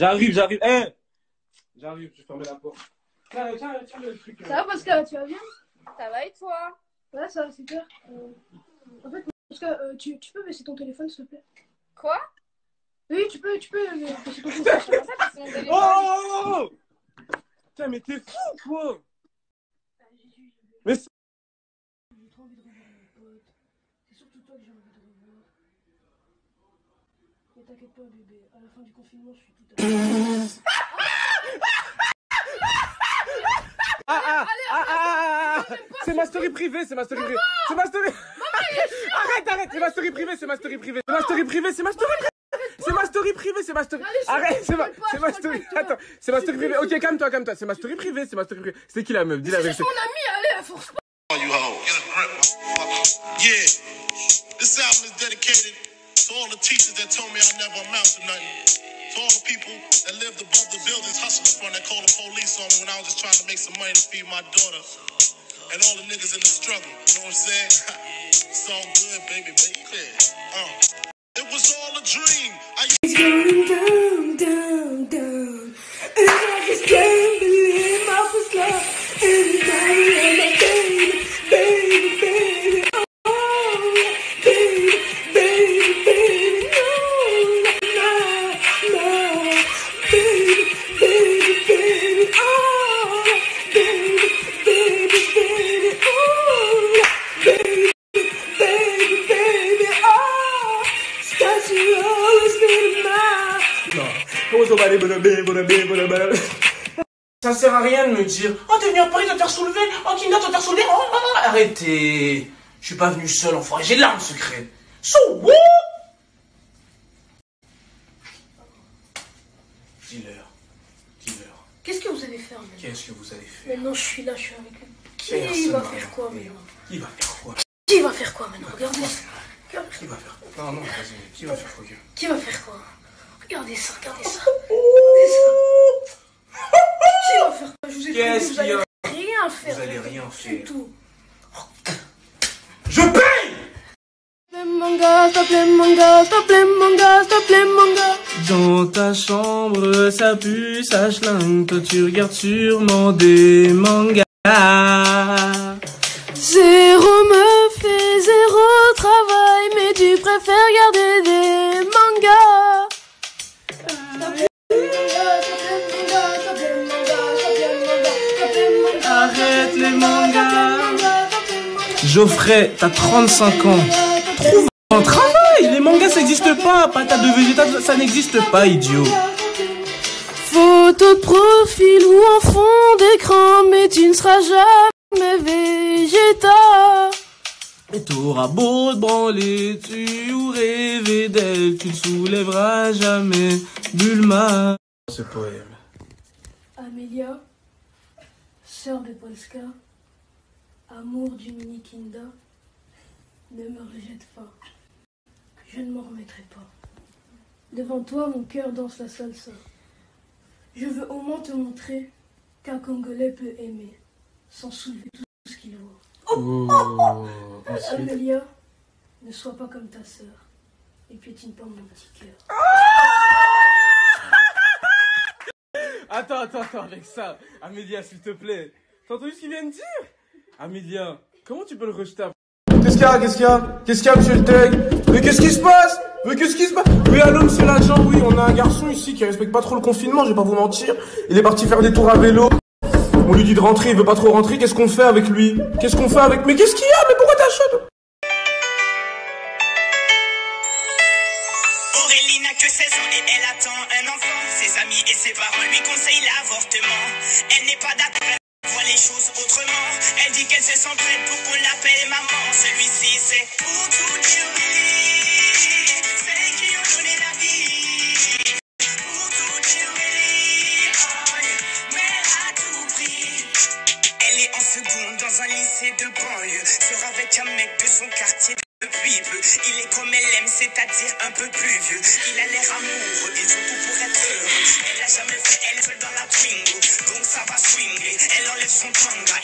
J'arrive, j'arrive. Eh J'arrive, je ferme la porte. Tiens, tiens, tiens le truc. Ça va, Pascal, tu vas bien? Ça va et toi? Ouais, ça va, super. Euh, En fait, Pascal, euh, tu, tu peux baisser ton téléphone, s'il te plaît? Quoi? Oui, tu peux, tu peux euh, baisser ton ça, mon téléphone Oh, oh, oh, oh Putain, mais t'es fou, quoi Mais c'est- J'ai trop envie de revoir mon pote. C'est surtout toi que j'ai envie de revoir. Mais t'inquiète pas, bébé. À la fin du confinement, je suis tout à fait. Ah, ah, ah, ah, ah, C'est ma story privée, c'est ma story privée. C'est ma story. Arrête, arrête, c'est ma story privée, c'est ma story privée. C'est ma story privée, c'est ma story privée. C'est ma story privée, c'est ma story. Arrête, c'est ma, c'est ma story. Attends, c'est ma story privée. Ok, calme-toi, calme-toi. C'est ma story privée, c'est ma story privée. C'est qui la meuf? Dis la C'est vérité. mon ami, allez, force pas. Yeah. This album is dedicated to all the teachers that told me I never amount to nothing. To all the people that lived above the buildings, hustling from that called the police on me when I was just trying to make some money to feed my daughter. And all the niggas in the struggle. You know what I'm saying? it's all good, baby, baby. Uh. It was all a dream. I It's going down, down, down. And I just can't believe my first love. My Ça sert à rien de me dire Oh, t'es venu à Paris, t'as te faire soulever Oh, Kinda, t'as te faire soulever Oh, oh, oh. Arrêtez. Je suis pas venu seul, enfoiré, j'ai l'arme secrète. So what Dis-leur, dis-leur, Qu'est-ce que vous allez faire maintenant qu'est-ce que vous avez fait Maintenant, je suis là, je suis avec lui. Qui Personne va faire quoi maintenant Qui va faire quoi? Qui va faire quoi maintenant? Regardez- Qui va faire quoi? Non, non, vas-y, qui va faire quoi Qui va faire quoi? Regardez ça, regardez ça. Regardez ça. Qui va faire quoi Je vous ai Qu'est-ce qu'il y a rien faire. Vous allez rien faire. tout. Je paye S'il te plaît, mon gars, s'il te plaît, mon gars, s'il te plaît, mon gars, s'il te plaît, mon gars. Dans ta chambre, ça pue, ça schlingue. Toi, tu regardes sûrement des mangas. Geoffrey, t'as 35 ans. Trouve un travail. Les mangas, ça n'existe pas. Patate de végétal, ça n'existe pas, idiot. Photo de profil ou en fond d'écran, mais tu ne seras jamais végétal. Et t'auras beau te branler, tu ou rêver d'elle, tu ne soulèveras jamais Bulma. Ce poème. Amélia, sœur de Polska, amour du mini Kinda, ne me rejette pas. Je ne m'en remettrai pas. Devant toi, mon cœur danse la salsa. Je veux au moins te montrer qu'un Congolais peut aimer, sans soulever tout ce qu'il vaut. Oh, Amélia, ne sois pas comme ta sœur, et piétine pas mon petit cœur. Attends, attends, attends, avec ça. Amélia, s'il te plaît. T'as entendu ce qu'il vient de dire? Amélia, comment tu peux le rejeter Qu'est-ce qu'il y a Qu'est-ce qu'il y a Qu'est-ce qu'il y a, monsieur le Teg Mais qu'est-ce qui se passe Mais qu'est-ce qui se passe Oui, allô, monsieur l'agent, oui, on a un garçon ici qui respecte pas trop le confinement, je vais pas vous mentir. Il est parti faire des tours à vélo. On lui dit de rentrer, il veut pas trop rentrer, qu'est-ce qu'on fait avec lui Qu'est-ce qu'on fait avec... Mais qu'est-ce qu'il y a Mais pourquoi t'as chaud Aurélie n'a que 16 ans et elle attend un enfant. Ses amis et ses parents lui conseillent l'avortement. Elle n'est pas d'accord, choses autrement. Elle dit qu'elle se sent prête pour qu'on l'appelle maman. Celui-ci, c'est pour tout dire Aurélie. Celles qui ont donné la vie. Pour tout dire Aurélie. Oh. Mère à tout prix. Elle est en seconde dans un lycée de banlieue. Sort avec un mec de son quartier depuis peu. Il est comme elle aime, c'est-à-dire un peu plus vieux. Il a l'air amoureux, ils ont tout pour être heureux. Elle a jamais fait elle seule dans la Twingo, donc ça va swinger. Elle enlève son tanga.